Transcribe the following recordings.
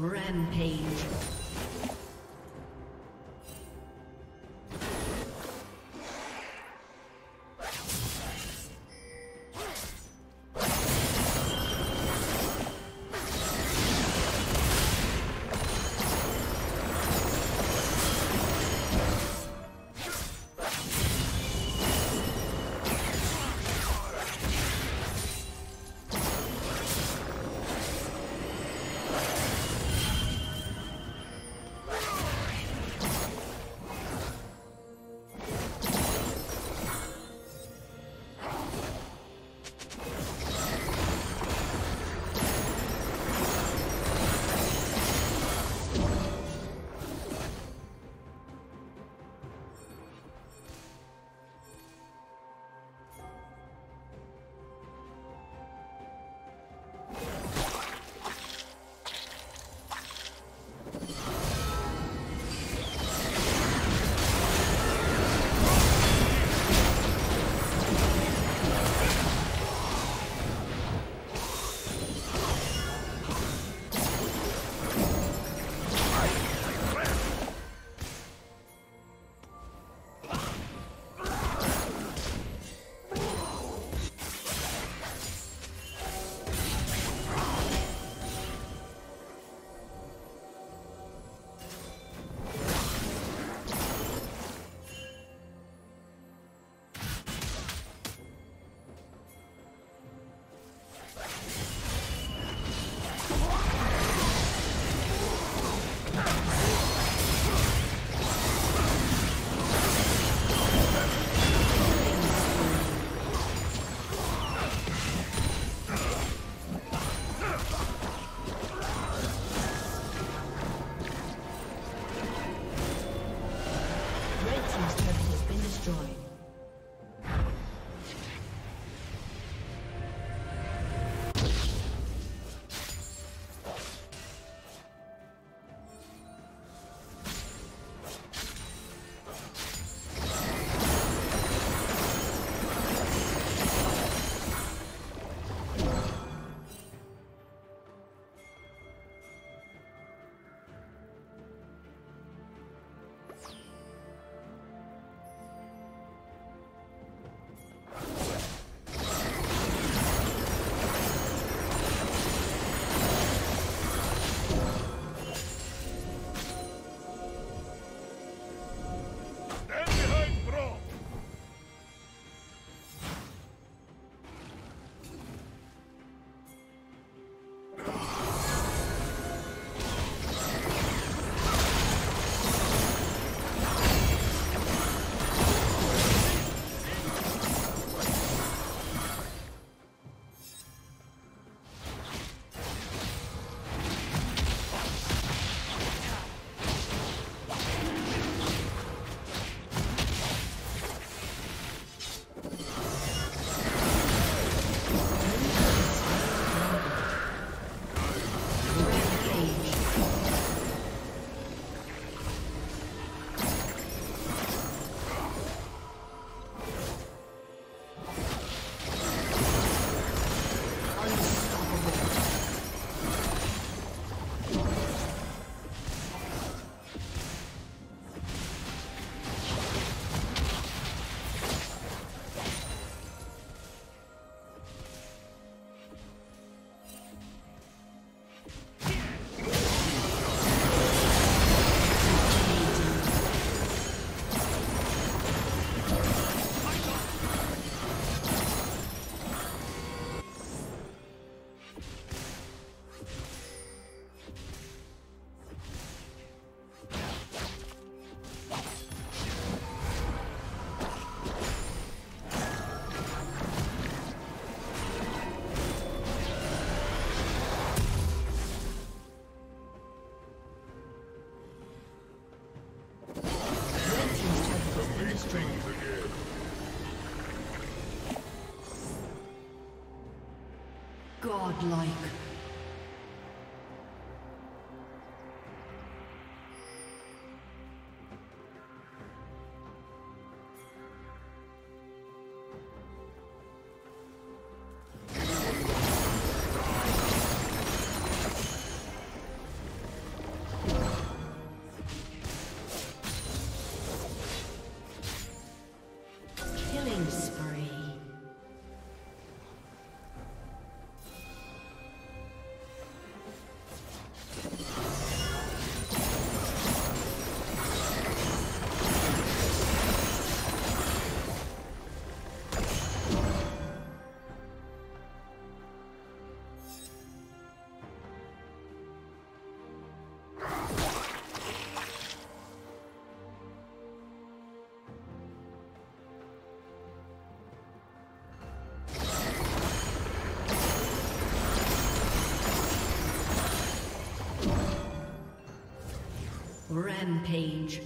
Rampage. Godlike. Rampage.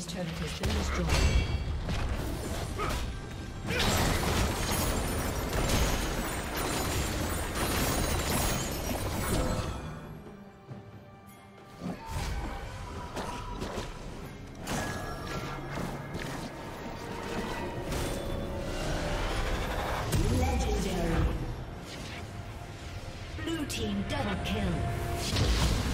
Team's turret has been destroyed. Legendary. Blue team double kill.